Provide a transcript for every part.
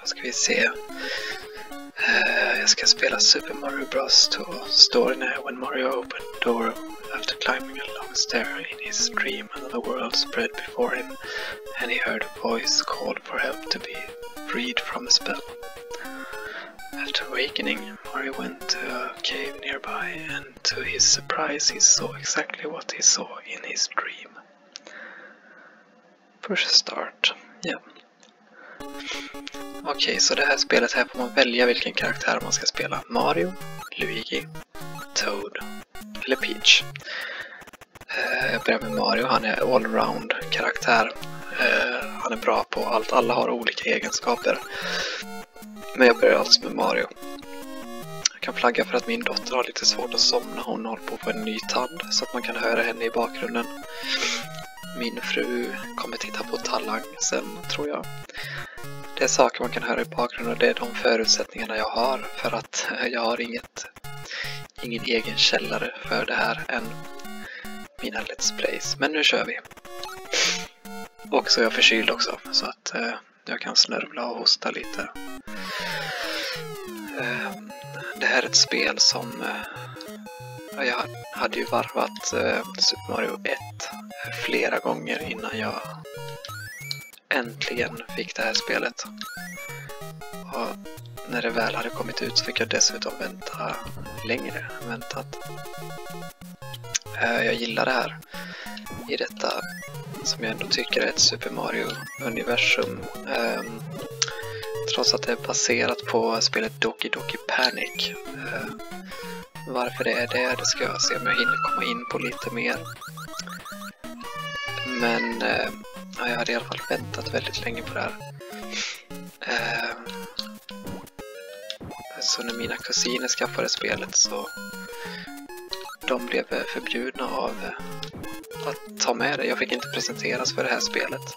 Då ska vi se. Uh, jag ska spela Super Mario Bros 2. Storyn är When Mario opened the door after climbing a long stair in his dream another world spread before him and he heard a voice called for help to be freed from the spell. After awakening, Mario went to a cave nearby and to his surprise he saw exactly what he saw in his dream. Push start. Ja. Okej, okay, så det här spelet här får man välja vilken karaktär man ska spela. Mario, Luigi, Toad eller Peach. Eh, jag börjar med Mario, han är allround karaktär. Eh, han är bra på allt, alla har olika egenskaper. Men jag börjar alltså med Mario. Jag kan flagga för att min dotter har lite svårt att somna. Hon håller på att få en ny tand så att man kan höra henne i bakgrunden. Min fru kommer titta på Talang sen, tror jag. Det är saker man kan höra i bakgrunden och det är de förutsättningarna jag har för att jag har inget, ingen egen källare för det här än mina Let's Plays. Men nu kör vi! Och så är jag förkyld också så att eh, jag kan snörvla och hosta lite. Eh, det här är ett spel som eh, jag hade ju varvat eh, Super Mario 1 eh, flera gånger innan jag äntligen fick det här spelet. Och när det väl hade kommit ut så fick jag dessutom vänta längre än väntat. Eh, jag gillar det här i detta som jag ändå tycker är ett Super Mario-universum. Ehm, trots att det är baserat på spelet Doki Doki Panic. Eh, varför det är det, det ska jag se om jag hinner komma in på lite mer. Men eh, jag hade i alla fall väntat väldigt länge på det här. Eh, så när mina kusiner skaffade spelet så de blev eh, förbjudna av eh, att ta med det. Jag fick inte presenteras för det här spelet.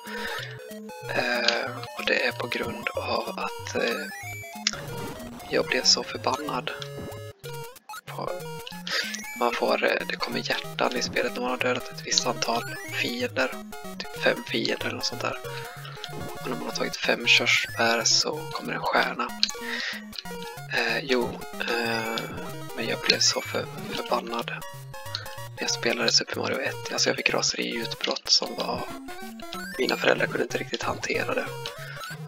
Eh, och det är på grund av att eh, jag blev så förbannad. På, man får, eh, det kommer hjärtan i spelet när man har dödat ett visst antal fiender. Typ fem fiender eller något sånt där. Och när man har tagit fem körsbär så kommer en stjärna. Eh, jo, eh, men jag blev så för, förbannad jag spelade Super Mario 1. Alltså jag fick raseriutbrott som var... Mina föräldrar kunde inte riktigt hantera det.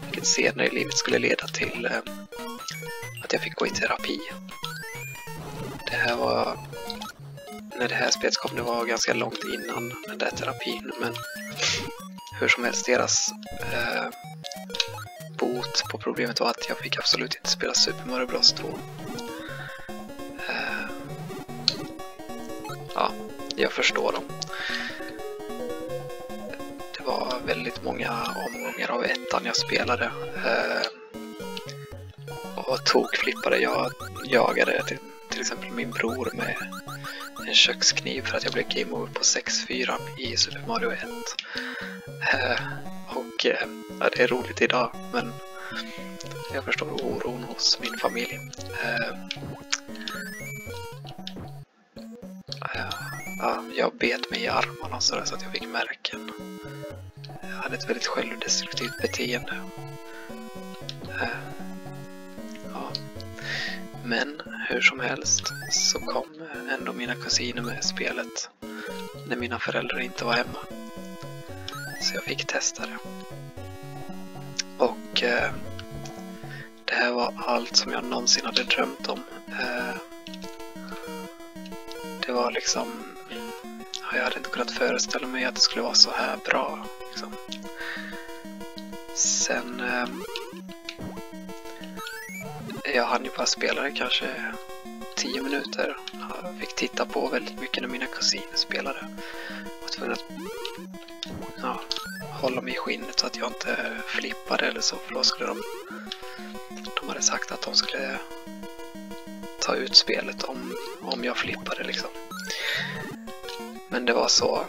Vilket senare i livet skulle leda till eh, att jag fick gå i terapi. Det här var... När det här spelet kom, det var ganska långt innan den där terapin, men hur som helst, deras eh, bot på problemet var att jag fick absolut inte spela Super Mario Bros 2. Eh, ja, jag förstår dem. Det var väldigt många omgångar av ettan jag spelade. Eh, och tokflippade. Jag jagade till, till exempel min bror med en kökskniv för att jag blev game over på 6-4 i Super Mario 1. Eh, och eh, ja, det är roligt idag, men jag förstår oron hos min familj. Eh, Ja, jag bet mig i armarna så, så att jag fick märken. Jag hade ett väldigt självdestruktivt beteende. Eh, men hur som helst så kom ändå mina kusiner med spelet när mina föräldrar inte var hemma. Så jag fick testa det. Och eh, det här var allt som jag någonsin hade drömt om. Eh, det var liksom jag hade inte kunnat föreställa mig att det skulle vara så här bra. Liksom. Sen... Eh, jag hann ju bara spela det kanske tio minuter. Jag fick titta på väldigt mycket när mina kusiner spelade. Jag var tvungen att ja, hålla mig i skinnet så att jag inte flippade eller så. För då skulle de... De hade sagt att de skulle ta ut spelet om, om jag flippade liksom. Men det var så...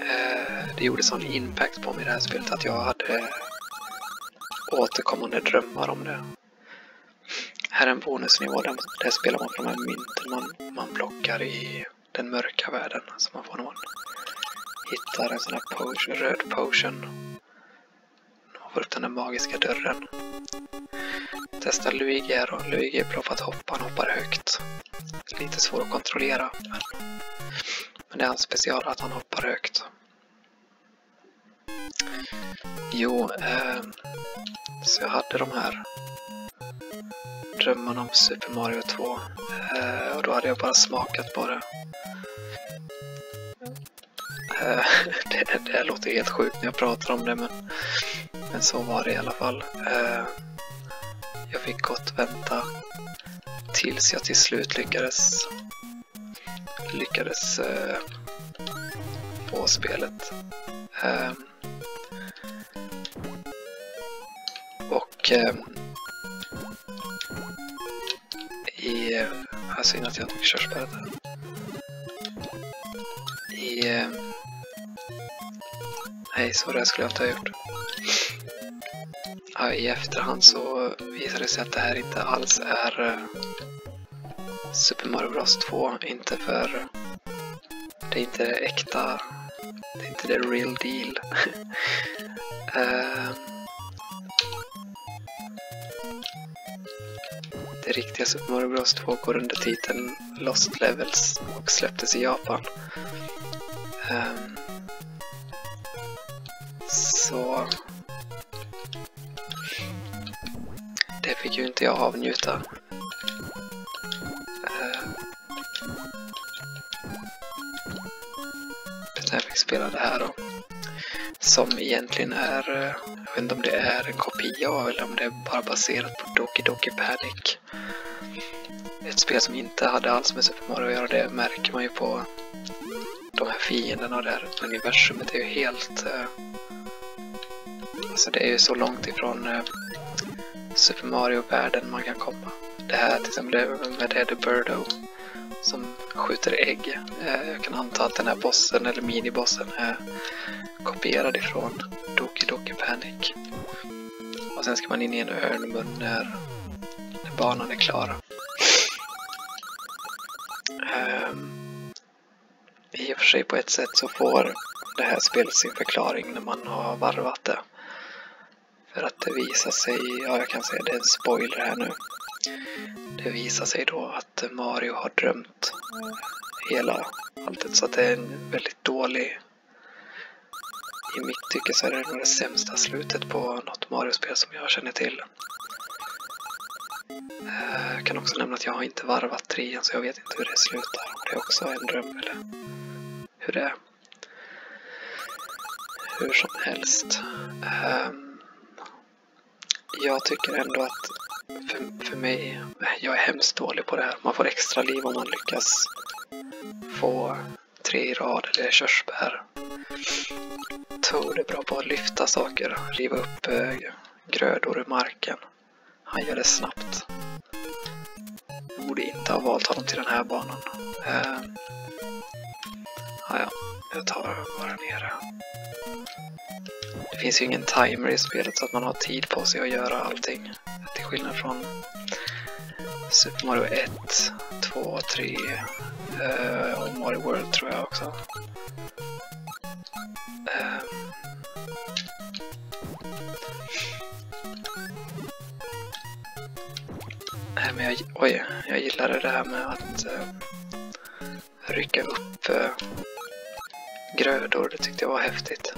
Eh, det gjorde sån impact på mig det här spelet att jag hade återkommande drömmar om det. Här är en bonusnivå där, där spelar man på de här mynten man, man plockar i den mörka världen som man får när man hittar en sån här potion, röd potion. Man får upp den där magiska dörren. Testa Luigi då. Luigi är bra på att hoppa, han hoppar högt. Lite svår att kontrollera, men, men det är hans special att han hoppar högt. Jo, eh, så jag hade de här drömmarna om Super Mario 2 eh, och då hade jag bara smakat på det. Eh, det, det låter helt sjukt när jag pratar om det men, men så var det i alla fall. Eh, jag fick gott vänta tills jag till slut lyckades lyckades eh, på spelet. Ehm. Och eh, i... Jag synd att jag tog körsbäret här. I... Ehm. Nej, så det skulle jag inte ha gjort. Ja, I efterhand så visade det sig att det här inte alls är eh, Super Mario Bros 2. Inte för... Det är inte det äkta... Det är inte the real deal. uh, det riktiga Super Mario Bros 2 går under titeln Lost Levels och släpptes i Japan. Um, så... Det fick ju inte jag avnjuta. Jag fick spela det här då. Som egentligen är, jag vet inte om det är en kopia av eller om det är bara baserat på Doki Doki Panic. Ett spel som inte hade alls med Super Mario att göra, det märker man ju på de här fienderna och det här universumet är ju helt... Eh, alltså det är ju så långt ifrån eh, Super Mario-världen man kan komma. Det här till exempel med Eddie Birdo skjuter ägg. Eh, jag kan anta att den här bossen, eller minibossen, är kopierad ifrån Doki Doki Panic. Och sen ska man in i en örnmun när, när banan är klar. Um, I och för sig på ett sätt så får det här spelet sin förklaring när man har varvat det. För att det visar sig, ja jag kan säga det är en spoiler här nu. Det visar sig då att Mario har drömt hela alltet så att det är en väldigt dålig i mitt tycke så är det nog det sämsta slutet på något Mario-spel som jag känner till. Eh, jag kan också nämna att jag har inte varvat trean så jag vet inte hur det slutar. Om det är också en dröm eller hur det är. Hur som helst. Ehm, jag tycker ändå att för, för mig, jag är hemskt dålig på det här. Man får extra liv om man lyckas få tre i rad eller körsbär. Toad är bra på att lyfta saker, riva upp eh, grödor ur marken. Han gör det snabbt. Jag borde inte ha valt honom till den här banan. Eh, ja, jag tar bara ner det. Det finns ju ingen timer i spelet så att man har tid på sig att göra allting. Till skillnad från Super Mario 1, 2, 3 eh, och Mario World tror jag också. Eh. eh, men jag, oj, jag gillade det här med att uh, rycka upp uh, grödor. Det tyckte jag var häftigt.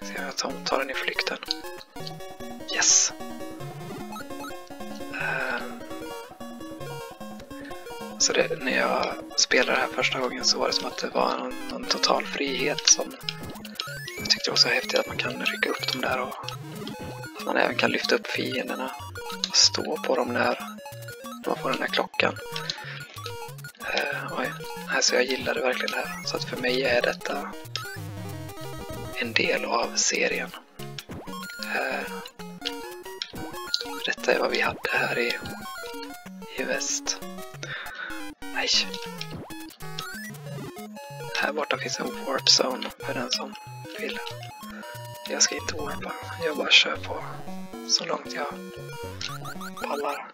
Så jag tar, tar den i flykten. Yes! Um, så det, när jag spelade det här första gången så var det som att det var en, någon total frihet som jag tyckte det var så häftigt att man kan rycka upp dem där och att man även kan lyfta upp fienderna och stå på dem där man får den där klockan. Alltså jag gillade verkligen det här. Så att för mig är detta en del av serien. Eh, detta är vad vi hade här i, i väst. Nej. Här borta finns en warp zone för den som vill. Jag ska inte warpa, jag bara kör på så långt jag pallar.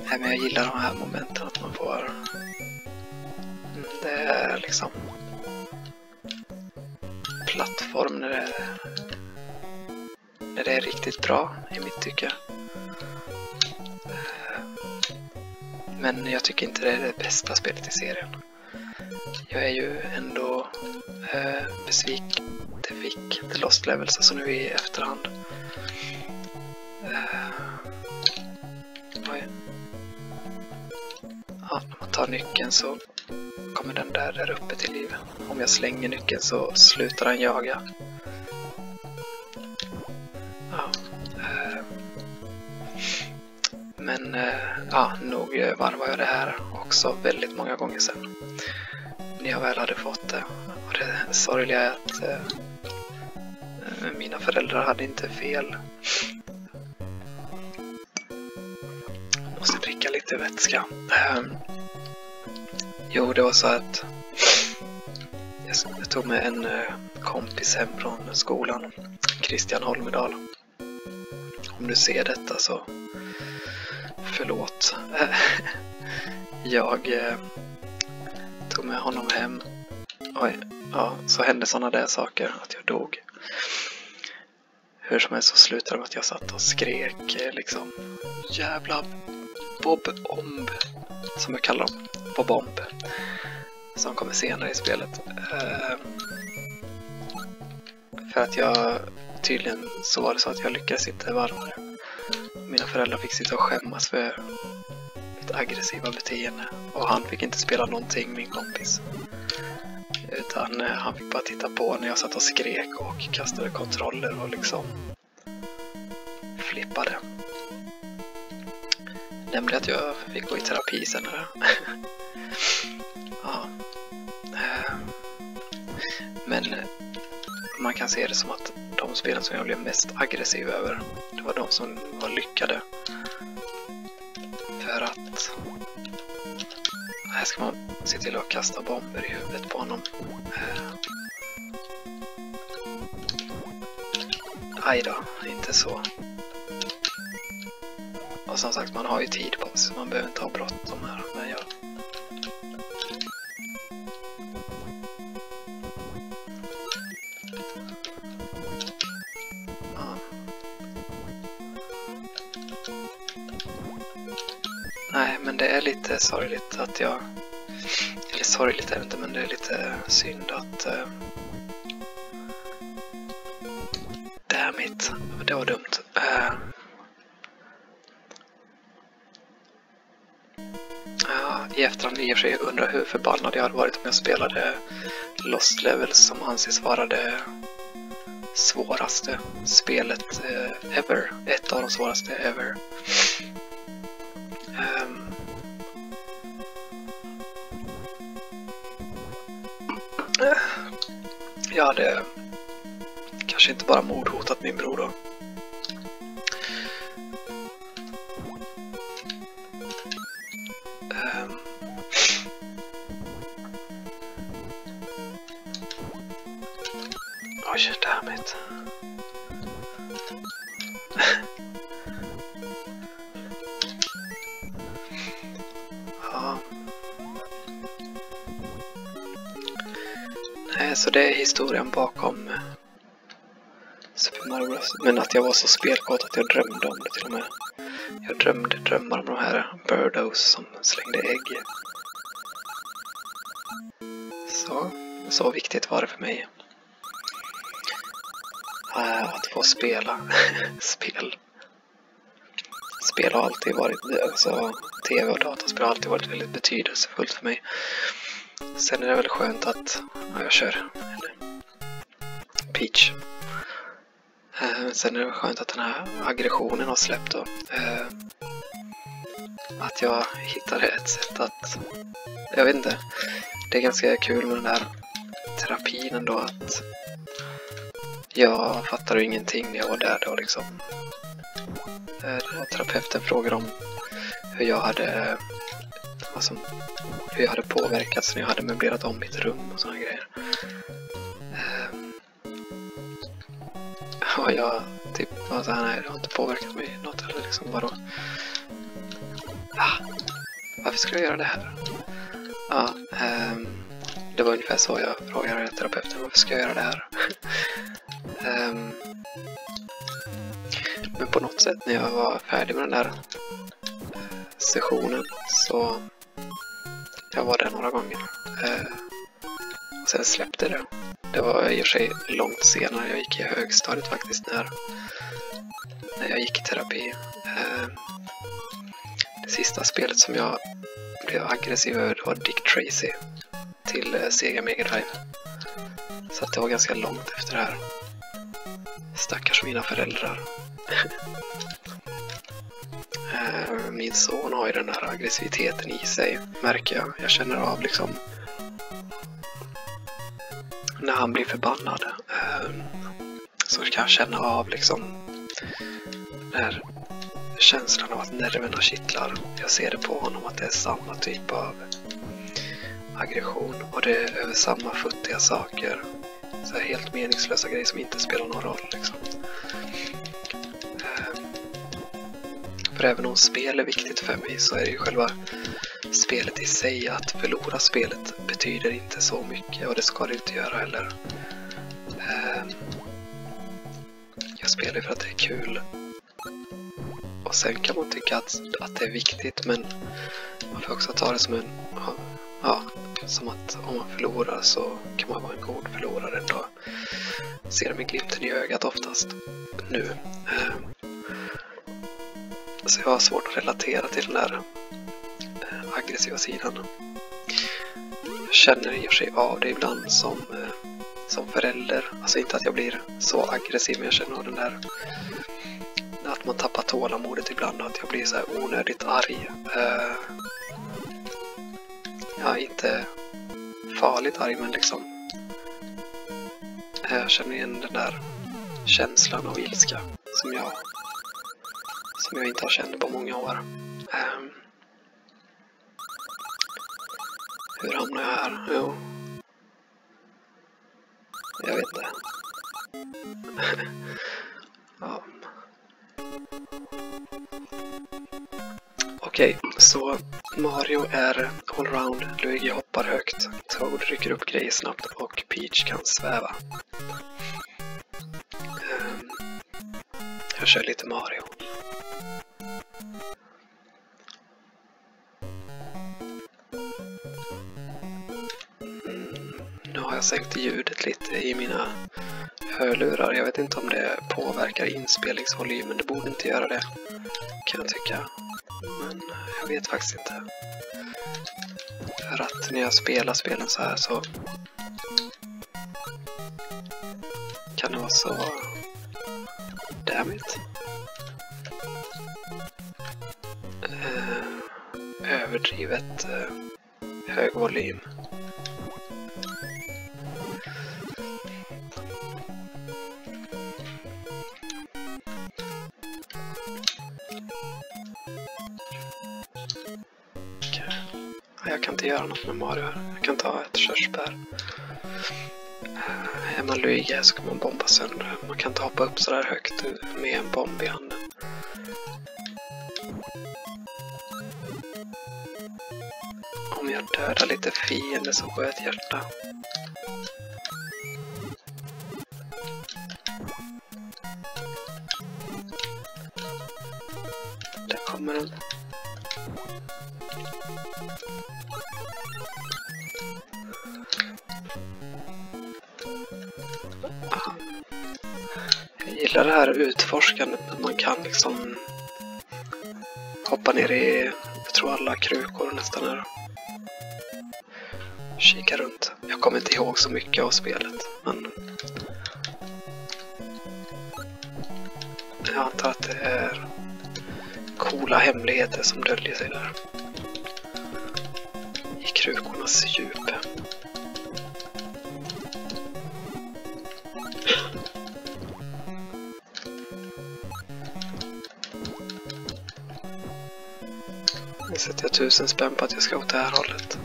Nej, men jag gillar de här momenten att man får... Mm, det är liksom... Plattform när det när det är riktigt bra i mitt tycke. Eh, men jag tycker inte det är det bästa spelet i serien. Jag är ju ändå eh, besviken det fick The Lost Levels, alltså nu i efterhand. Oj. Ja, när man tar nyckeln så kommer den där, där uppe till liv. Om jag slänger nyckeln så slutar den jaga. Ja, eh, men eh, ja, nog varvar jag det här också väldigt många gånger sen. När jag väl hade fått det. Och det sorgliga är att eh, mina föräldrar hade inte fel. Lite vätska. Um, ehm, jo, det var så att jag tog med en eh, kompis hem från skolan, Christian Holmedal. Om du ser detta så förlåt. jag uh, tog med honom hem. Oj, ja, så hände sådana där saker att jag dog. Hur som helst så slutade det med att jag satt och skrek eh, liksom Jävla Bob-Omb som jag kallar dem. Bob-Omb. Som kommer senare i spelet. Uh, för att jag tydligen så var det så att jag lyckades inte varva det. Mina föräldrar fick sitta och skämmas för mitt aggressiva beteende. Och han fick inte spela någonting, min kompis. Utan eh, han fick bara titta på när jag satt och skrek och kastade kontroller och liksom flippade. Nämnde att jag fick gå i terapi sen. ja. Eh, men man kan se det som att de spelen som jag blev mest aggressiv över, det var de som var lyckade. För att här ska man se till att kasta bomber i huvudet på honom. Eh, aj då, inte så. Och som sagt, man har ju tid på sig, man behöver inte ha bråttom här. Men jag... Ja. Nej, men det är lite sorgligt att jag eller sorgligt är det inte, men det är lite synd att... Eh, uh... Damn it. Det var dumt. I efterhand i och för sig undrar hur förbannad jag hade varit om jag spelade Lost Levels som anses vara det svåraste spelet eh, ever. Ett av de svåraste ever. Ehm. Eh. Um, Jag hade kanske inte bara mordhotat min bror då. Oj, dammit. så det är historien bakom eh, Super Mario Bros. Men att jag var så spelkåt att jag drömde om det till och med. Jag drömde drömmar om de här Birdos som slängde ägg. Så, så viktigt var det för mig på att spela spel. Spel har alltid varit, alltså tv och dataspel har alltid varit väldigt betydelsefullt för mig. Sen är det väl skönt att ja, jag kör Peach. Eh, sen är det skönt att den här aggressionen har släppt då. Eh, att jag hittade ett sätt att... Jag vet inte. Det är ganska kul med den där terapin ändå att jag fattade ingenting när jag var där då liksom. Eh, terapeuten frågade om hur jag hade alltså, hur jag hade påverkats när jag hade möblerat om mitt rum och sådana grejer. Ehm, och jag typ var såhär, nej det har inte påverkat mig något eller liksom vadå? Ah, varför ska jag göra det här? Ja, um, det var ungefär så jag frågade terapeuten, varför ska jag göra det här? um, Men på något sätt när jag var färdig med den där sessionen så jag var där några gånger. Och sen släppte det. Det var i och för sig långt senare. Jag gick i högstadiet faktiskt när, när jag gick i terapi. Ehm, det sista spelet som jag blev aggressiv över var Dick Tracy till eh, Sega Mega Drive. Så att det var ganska långt efter det här. Stackars mina föräldrar. Eh, min son har ju den här aggressiviteten i sig, märker jag. Jag känner av liksom när han blir förbannad eh, så kan jag känna av liksom den här känslan av att nerverna kittlar. Jag ser det på honom att det är samma typ av aggression och det är över samma futtiga saker. Så helt meningslösa grejer som inte spelar någon roll. Liksom. Ehm, för även om spel är viktigt för mig så är det ju själva spelet i sig. Att förlora spelet betyder inte så mycket och det ska det inte göra heller. Ehm, jag spelar ju för att det är kul. Och sen kan man tycka att, att det är viktigt men man får också ta det som en... Ja, som att om man förlorar så kan man vara en god förlorare ändå. Ser det med glimten i ögat oftast. Nu. Eh, så jag har svårt att relatera till den där eh, aggressiva sidan. Jag känner i och för sig av det ibland som, eh, som förälder. Alltså inte att jag blir så aggressiv, men jag känner av den där att man tappar tålamodet ibland och att jag blir så här onödigt arg. Uh, ja, inte farligt arg, men liksom eh, jag känner igen den där känslan av ilska som jag som jag inte har känt på många år. Um, hur hamnade jag här? Jo. Jag vet inte. ja. Okej, okay, så Mario är allround, Luigi hoppar högt, Toad rycker upp grejer snabbt och Peach kan sväva. Ehm, jag kör lite Mario. Mm, nu har jag sänkt ljudet lite i mina hörlurar. Jag vet inte om det påverkar inspelningsvolymen. Det borde inte göra det, kan jag tycka. Men jag vet faktiskt inte. För att när jag spelar spelen så här så kan det vara så... Damn it. Eh, överdrivet eh, hög volym. Något med Mario Jag kan ta ett körsbär. Eh, Är man Luigi så kan man bomba sönder Man kan inte hoppa upp sådär högt med en bomb i handen. Om jag dödar lite fiender så får jag ett hjärta. Där kommer den. Gillar det här utforskandet. Man kan liksom hoppa ner i, jag tror alla krukor nästan är. Kika runt. Jag kommer inte ihåg så mycket av spelet, men jag antar att det är coola hemligheter som döljer sig där. I krukornas djup. Sätter jag tusen spänn på att jag ska åt det här hållet.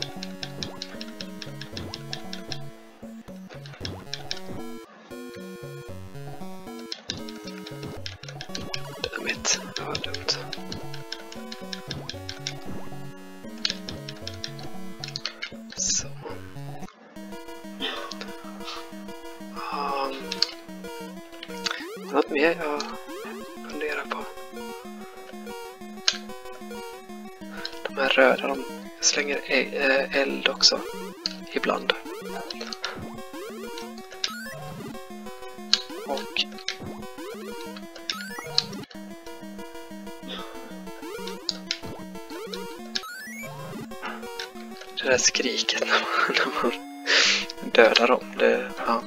Dammit, det var dumt. Så. Ehm. Um, något mer jag röra dem. Jag slänger e, e, eld också. Ibland. Och... Det där skriket när man, när man dödar dem, det... Ja.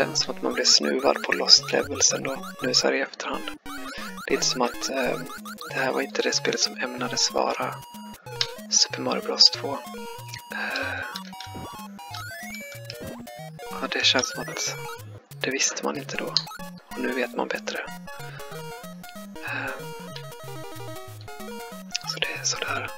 Känns som att man blir snuvad på Lost Levels ändå, nu så här i efterhand. Det är inte som att eh, det här var inte det spelet som ämnades vara Super Mario Bros 2. Eh, ja, det känns som att det visste man inte då. Och nu vet man bättre. Eh, så det är sådär.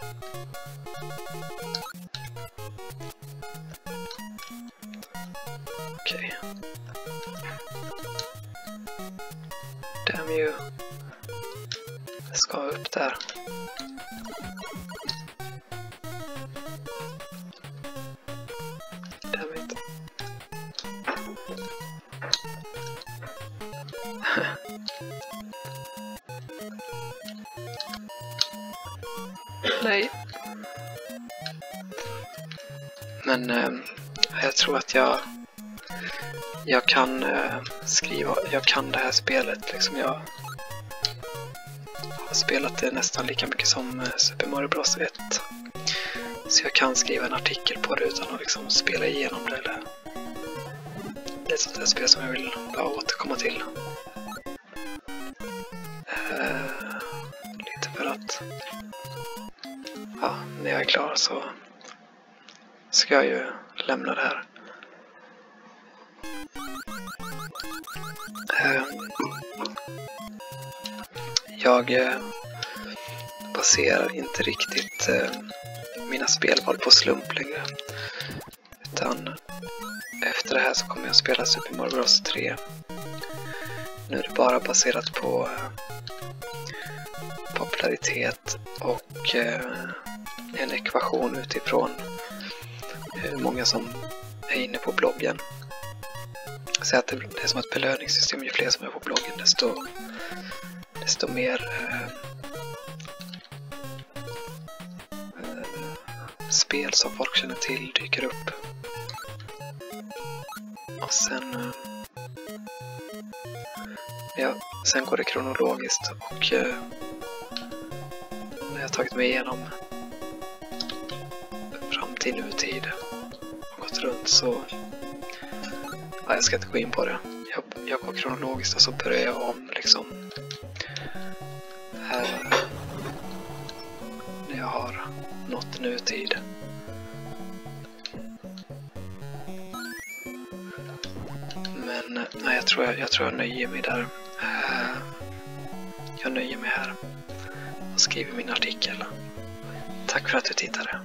Nej. Men eh, jag tror att jag jag kan eh, skriva, jag kan det här spelet liksom. Jag har spelat det nästan lika mycket som eh, Super Mario Bros 1. Så jag kan skriva en artikel på det utan att liksom spela igenom det. Eller... Det är ett sånt där spel som jag vill bara återkomma till. Uh, lite för att ja, när jag är klar så ska jag ju lämna det här. Eh, jag eh, baserar inte riktigt mina spelval på slump längre. Utan efter det här så kommer jag spela Super Mario Bros 3. Nu är det bara baserat på eh, popularitet och eh, en ekvation utifrån hur många som är inne på bloggen. Säg att det är som ett belöningssystem. Ju fler som är på bloggen desto, desto mer eh, spel som folk känner till dyker upp. Och sen... Eh, ja, sen går det kronologiskt och eh, när jag tagit mig igenom fram till nutid och gått runt så Ja, jag ska inte gå in på det. Jag, jag går kronologiskt och så börjar jag om liksom. Här. När jag har nått nutid. Tror jag, jag tror jag nöjer mig där. Eh, jag nöjer mig här och skriver min artikel. Tack för att du tittade.